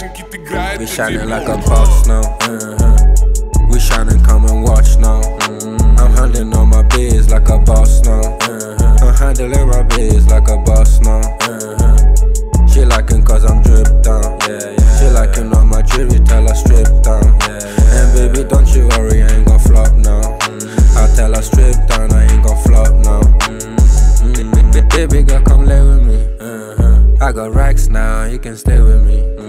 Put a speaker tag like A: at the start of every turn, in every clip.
A: We shining like a boss now. Uh-huh. We shining, come and watch now. Mm-hmm. I'm handling all my biz like a boss now. Uh-huh. I'm handling my biz like a boss now. Uh-huh. She liking cause I'm dripped down. Yeah, yeah, she liking all my jewelry, tell her strip down. Yeah, and baby, don't you worry, I ain't gon' flop now. Mm-hmm. I tell her strip down, I ain't gon' flop now. Mm-hmm. Baby girl, come lay with me. Uh-huh. I got racks now, you can stay with me.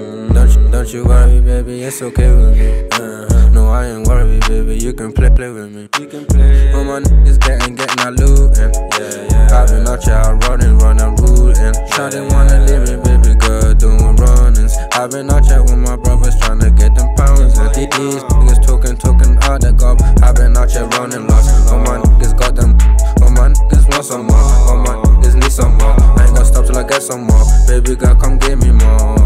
A: Don't you, worry, baby, it's okay with me. Uh-huh. No, I ain't worried, baby, you can play, play with me. You can play. All my niggas getting, getting, I lootin'. Yeah, yeah. I've been out here running, running, rootin'. Shawty wanna leave me, baby girl, doing runnings. I've been out here with my brothers trying to get them pounds. And these niggas talking, talking all that gob. I've been out here running lost. All my niggas got them. All my niggas want some more. All my niggas need some more. I ain't gonna stop till I get some more. Baby girl, come give me more.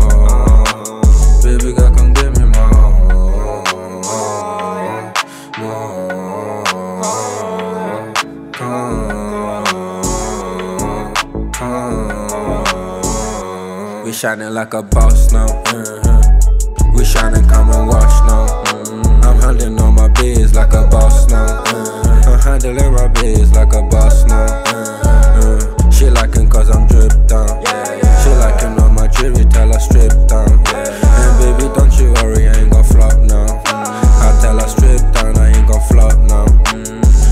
A: Shining like a boss now. uh-huh. We shining, come and watch now. Mm-hmm. I'm handling all my biz like a boss now. uh-huh. I'm handling my biz like a boss now. uh-huh. She liking cause I'm dripped down. She liking all my jewelry, tell her strip down. And baby, don't you worry, I ain't gon' flop now. I tell her strip down, I ain't gon' flop now.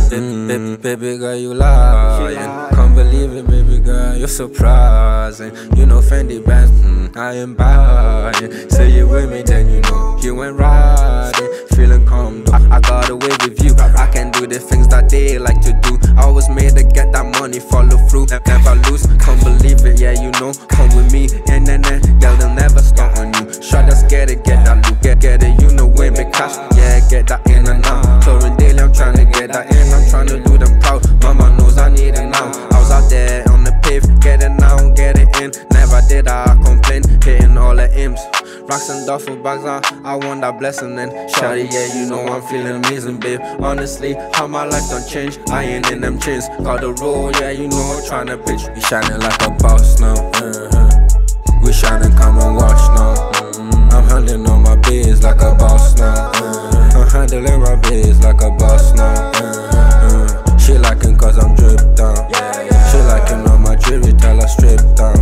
A: Baby, baby, baby girl, you lying. Can't believe it, baby girl, you're surprising. You know Fendi bags, hmm, I am buying. Say you with me, then you know you ain't riding. Feeling calm, though. I got away with you. I can do the things that they like to do. I was made to get that money, follow through, never lose. Can't believe it, yeah, you know. Come with me, and then, girl, they'll never stop on you. Shot us, get it, get that loot, get, get it, you know, win big cash, yeah, get that in the duffel box on. I want that blessing and shawty, yeah, you know I'm feeling amazing, babe. Honestly, how my life don't change, I ain't in them chains. Got the roll, yeah, you know I'm trying to pitch. We shining like a boss now. Uh-huh. We shining, come and watch now. Mm-hmm. I'm handling all my biz like a boss now. Uh-huh. I'm handling my biz like a boss now. Uh-huh. She liking cause I'm dripped down. She liking all my jewelry till I strip down.